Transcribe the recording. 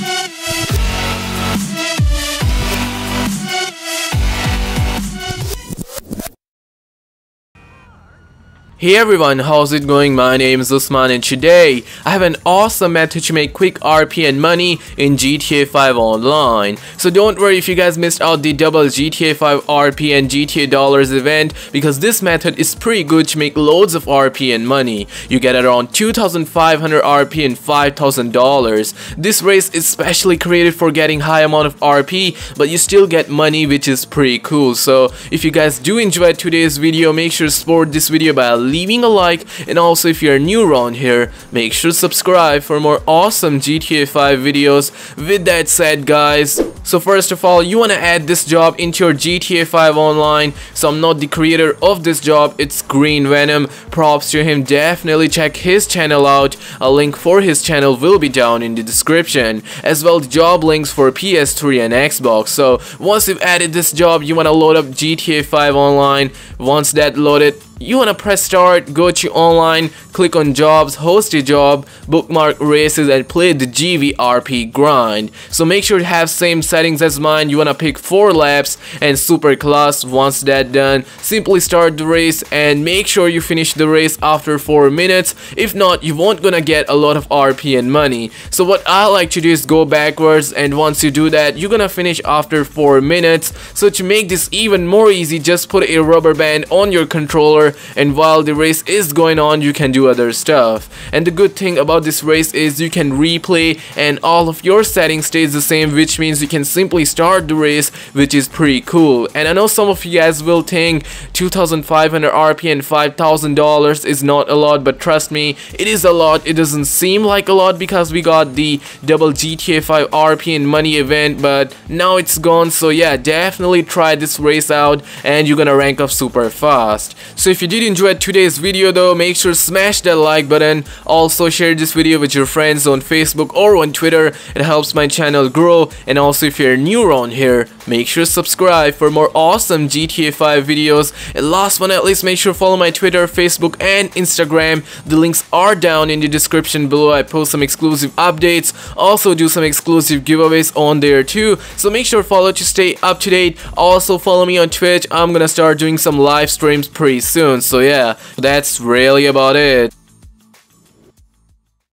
Thank you. Hey everyone, how's it going? My name is Usman and today I have an awesome method to make quick RP and money in GTA 5 Online. So don't worry if you guys missed out the double GTA 5 RP and GTA dollars event because this method is pretty good to make loads of RP and money. You get around 2500 RP and $5,000. This race is specially created for getting high amount of RP but you still get money which is pretty cool. So if you guys do enjoy today's video make sure to support this video by leaving a like and also if you're new around here make sure to subscribe for more awesome GTA 5 videos. With that said guys so first of all you want to add this job into your GTA 5 online. So I'm not the creator of this job it's Green Venom. Props to him definitely check his channel out. A link for his channel will be down in the description as well job links for PS3 and Xbox. So once you've added this job you want to load up GTA 5 online. Once that loaded you want to press start, go to online, click on jobs, host a job, bookmark races and play the GVRP grind. So make sure to have same settings as mine, you want to pick 4 laps and super class. Once that done, simply start the race and make sure you finish the race after 4 minutes. If not, you won't gonna get a lot of RP and money. So what I like to do is go backwards and once you do that, you're gonna finish after 4 minutes. So to make this even more easy, just put a rubber band on your controller and while the race is going on you can do other stuff. And the good thing about this race is you can replay and all of your settings stays the same which means you can simply start the race which is pretty cool. And I know some of you guys will think 2500 RP and $5,000 is not a lot but trust me it is a lot. It doesn't seem like a lot because we got the double GTA 5 RP and money event but now it's gone. So yeah definitely try this race out and you're gonna rank up super fast. So if if you did enjoy today's video though, make sure to smash that like button. Also share this video with your friends on Facebook or on Twitter. It helps my channel grow. And also if you're new around here, make sure to subscribe for more awesome GTA 5 videos. And last but not least, make sure to follow my Twitter, Facebook, and Instagram. The links are down in the description below. I post some exclusive updates. Also do some exclusive giveaways on there too. So make sure to follow to stay up to date. Also follow me on Twitch. I'm gonna start doing some live streams pretty soon soon. So yeah, that's really about it.